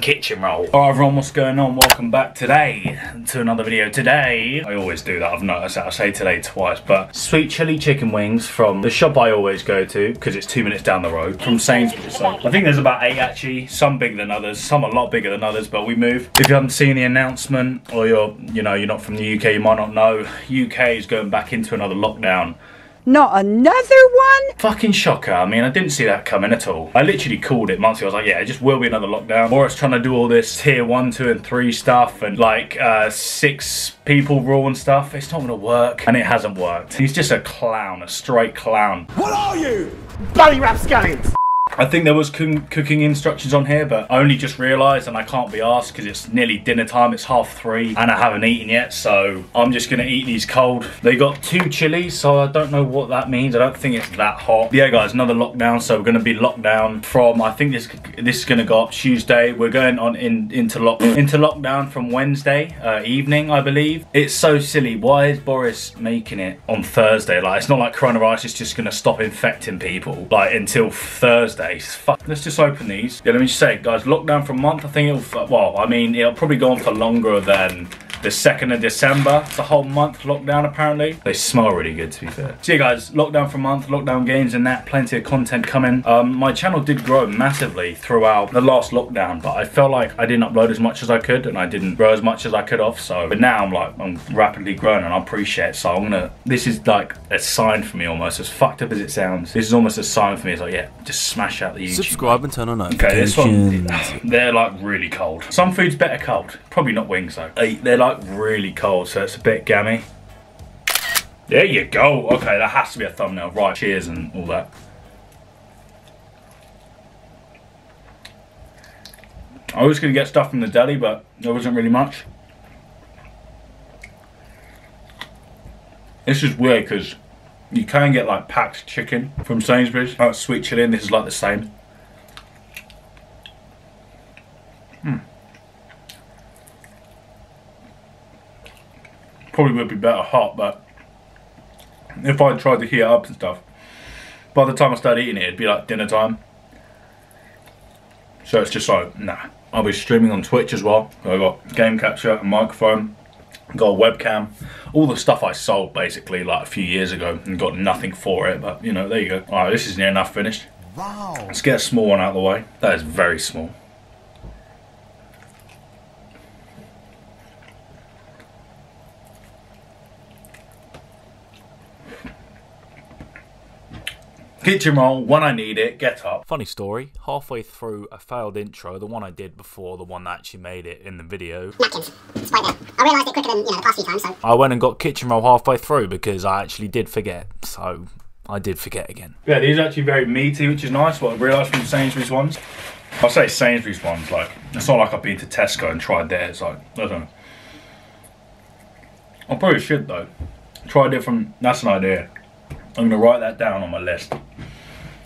kitchen roll. Alright everyone, what's going on? Welcome back today to another video. Today, I always do that, I've noticed that, I say today twice, but sweet chili chicken wings from the shop I always go to, because it's two minutes down the road, from Sainsbury's. I think there's about eight actually, some bigger than others, some a lot bigger than others, but we move. If you haven't seen the announcement, or you're, you know, you're not from the UK, you might not know, UK is going back into another lockdown. Not another one? Fucking shocker. I mean, I didn't see that coming at all. I literally called it months ago. I was like, yeah, it just will be another lockdown. Boris trying to do all this tier one, two, and three stuff and like uh, six people rule and stuff. It's not gonna work. And it hasn't worked. He's just a clown, a straight clown. What are you? Bloody rapscallions! I think there was cooking instructions on here, but I only just realised and I can't be asked because it's nearly dinner time. It's half three and I haven't eaten yet, so I'm just going to eat these cold. They got two chilies, so I don't know what that means. I don't think it's that hot. Yeah, guys, another lockdown, so we're going to be locked down from, I think this this is going to go up Tuesday. We're going on in into, lock, into lockdown from Wednesday uh, evening, I believe. It's so silly. Why is Boris making it on Thursday? Like, it's not like coronavirus is just going to stop infecting people, like, until Thursday days. Fuck. Let's just open these. Yeah, let me just say, guys, lockdown for a month. I think it'll, well, I mean, it'll probably go on for longer than the 2nd of December. The whole month lockdown, apparently. They smell really good, to be fair. So yeah, guys, lockdown for a month, lockdown games and that. Plenty of content coming. Um, my channel did grow massively throughout the last lockdown, but I felt like I didn't upload as much as I could and I didn't grow as much as I could off. So, but now I'm like, I'm rapidly growing and I appreciate it. So I'm gonna, this is like a sign for me almost, as fucked up as it sounds. This is almost a sign for me. It's like, yeah, just smash out the YouTube. Subscribe and turn on notifications. Okay, this one, they're like really cold. Some food's better cold. Probably not wings though. They're like really cold, so it's a bit gammy. There you go. Okay, that has to be a thumbnail. Right, cheers and all that. I was going to get stuff from the deli, but there wasn't really much. This is weird because you can get like packed chicken from Sainsbury's. Oh, sweet chili, and this is like the same. Hmm. Probably would be better hot, but if I tried to heat it up and stuff, by the time I start eating it, it'd be like dinner time. So it's just like, nah. I'll be streaming on Twitch as well. I got game capture, a microphone, got a webcam, all the stuff I sold basically like a few years ago and got nothing for it. But you know, there you go. All right, this is near enough finished. Wow. Let's get a small one out of the way. That is very small. Kitchen roll, when I need it, get up. Funny story, halfway through a failed intro, the one I did before, the one that actually made it in the video. Napkins. It's right there. I realised it quicker than, you know, the past few times, so... I went and got kitchen roll halfway through because I actually did forget, so I did forget again. Yeah, these are actually very meaty, which is nice, what I realised from the Sainsbury's ones. I say Sainsbury's ones, like, it's not like I've been to Tesco and tried theirs, like, I don't know. I probably should, though. Try a different, that's an idea. I'm going to write that down on my list.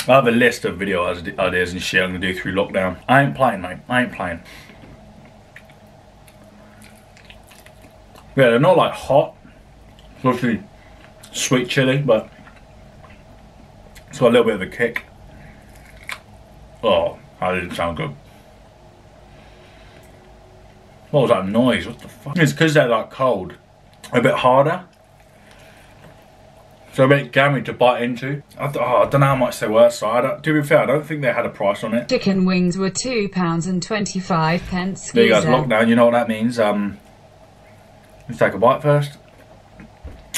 I have a list of video ideas and shit I'm to do through lockdown. I ain't playing, mate. I ain't playing. Yeah, they're not like hot. It's sweet chili, but it's got a little bit of a kick. Oh, that didn't sound good. What was that noise? What the fuck? It's because they're like cold. A bit harder. So a bit gammy to bite into. I, oh, I don't know how much they were, so I don't, to be fair, I don't think they had a price on it. Chicken wings were £2 and 25 pence. There you guys, lockdown, you know what that means. Um, let's take a bite first.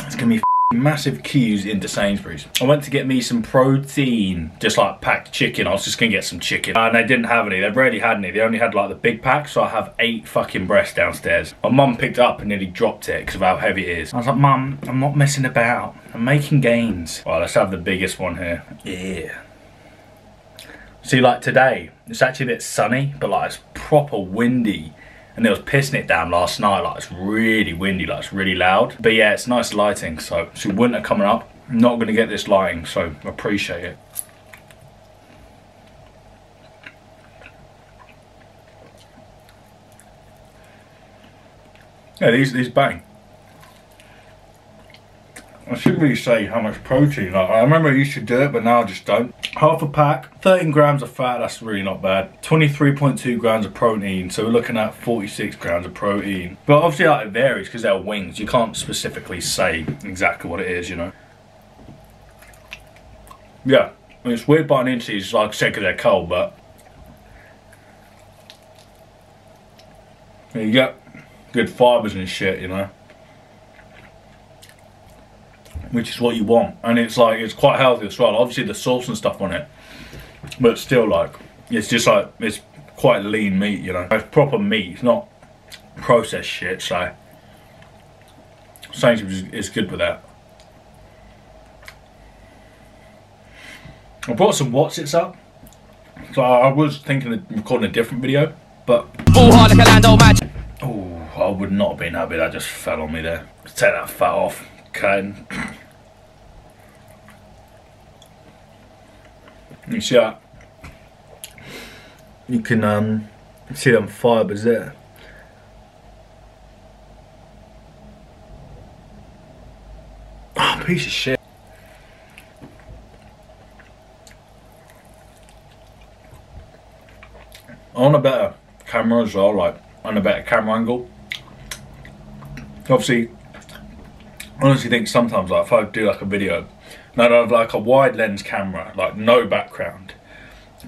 It's gonna be massive queues into Sainsbury's. I went to get me some protein, just like packed chicken. I was just gonna get some chicken. And they didn't have any, they rarely had any. They only had like the big pack, so I have eight fucking breasts downstairs. My mum picked it up and nearly dropped it because of how heavy it is. I was like, mum, I'm not messing about. I'm making gains. Right, let's have the biggest one here. Yeah. See, like today, it's actually a bit sunny, but like it's proper windy and it was pissing it down last night like it's really windy like it's really loud. But yeah it's nice lighting so so winter coming up. Not to get this lighting so appreciate it. Yeah these these bang I shouldn't really say how much protein. Like, I remember I used to do it, but now I just don't. Half a pack, 13 grams of fat, that's really not bad. 23.2 grams of protein, so we're looking at 46 grams of protein. But obviously like, it varies because they're wings. You can't specifically say exactly what it is, you know. Yeah, I mean, it's weird biting into these, like because they're cold, but... You get good fibres and shit, you know. Which is what you want. And it's like, it's quite healthy as well. Obviously the sauce and stuff on it. But still like, it's just like, it's quite lean meat, you know. It's proper meat, it's not processed shit, so. Sainsbury's is good with that. I brought some Wotsits up. So I was thinking of recording a different video, but Full hard like a Lando match. Oh, I would not have been happy. That just fell on me there. Let's take that fat off. Okay. You see that? You can um see them fibres there. Oh, piece of shit. On a better camera as well, like on a better camera angle. Obviously, honestly think sometimes like if I do like a video and I'd have like a wide lens camera, like no background,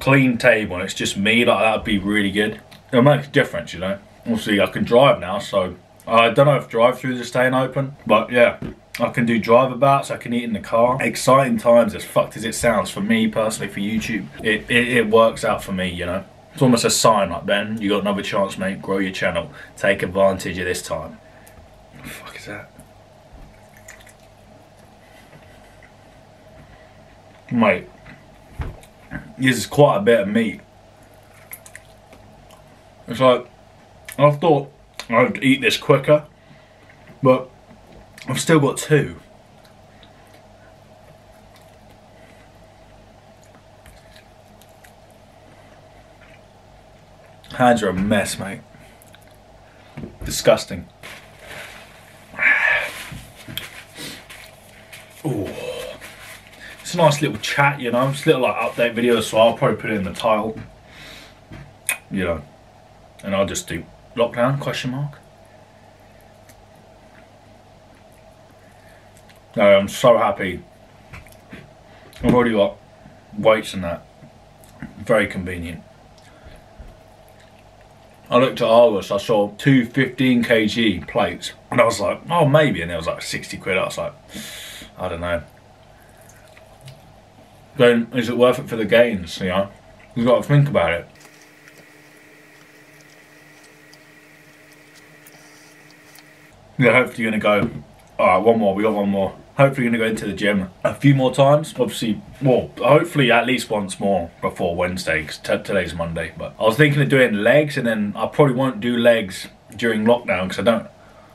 clean table, and it's just me, like that'd be really good. It'll make a difference, you know. Obviously, I can drive now, so I don't know if drive-throughs are staying open, but yeah. I can do drive abouts, I can eat in the car. Exciting times, as fucked as it sounds for me personally for YouTube. It, it, it works out for me, you know. It's almost a sign like, Ben, you got another chance, mate. Grow your channel. Take advantage of this time. What the fuck is that? Mate, this is quite a bit of meat. It's like, I thought I'd eat this quicker, but I've still got two. Hands are a mess, mate. Disgusting. Ooh. It's a nice little chat, you know. It's a little like update video, so I'll probably put it in the title. You know. And I'll just do lockdown question mark. No, I'm so happy. I've already got weights and that. Very convenient. I looked at Argos, I saw two 15 kg plates, and I was like, oh, maybe, and it was like 60 quid. I was like, I don't know. Then, is it worth it for the gains, you know? You've got to think about it. Yeah, hopefully you're to go, alright, one more, we got one more. Hopefully you're to go into the gym a few more times. Obviously, well, hopefully at least once more before Wednesday, today's Monday. But I was thinking of doing legs, and then I probably won't do legs during lockdown, because I don't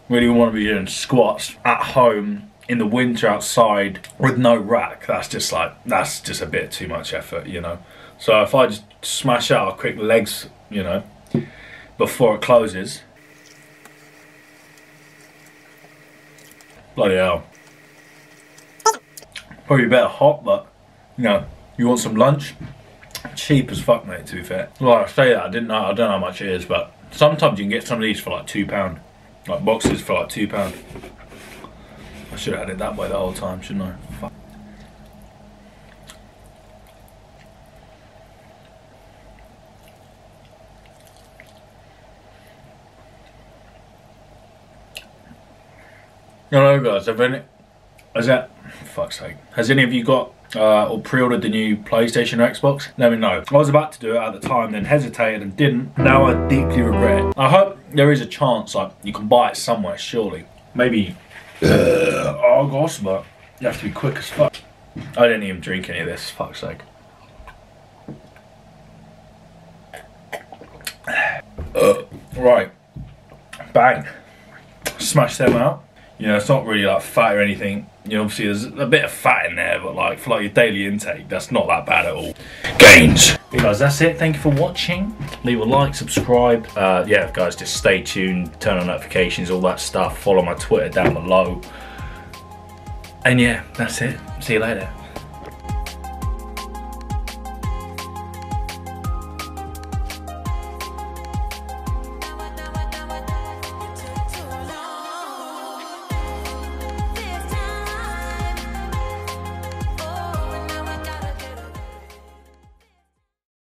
really want to be doing squats at home in the winter outside with no rack. That's just like, that's just a bit too much effort, you know. So if I just smash out a quick legs, you know, before it closes. Bloody hell. Probably better hot, but you know, you want some lunch? Cheap as fuck, mate. To be fair, well, I say that I didn't know. I don't know how much it is, but sometimes you can get some of these for like two pound, like boxes for like two pound. I should have had it that way the whole time, shouldn't I? Fuck. Hello guys, have any, has that, fuck's sake, has any of you got uh, or pre-ordered the new PlayStation or Xbox? Let me know. I was about to do it at the time, then hesitated and didn't. Now I deeply regret it. I hope there is a chance like you can buy it somewhere, surely. Maybe uh, Argos, but you have to be quick as fuck. I didn't even drink any of this, fuck's sake. Uh, right, bang, smash them out. You know, it's not really like fat or anything. You know, obviously there's a bit of fat in there, but like for like your daily intake, that's not that bad at all. Gains. Hey guys, that's it. Thank you for watching. Leave a like, subscribe. Uh, yeah, guys, just stay tuned, turn on notifications, all that stuff. Follow my Twitter down below. And yeah, that's it. See you later.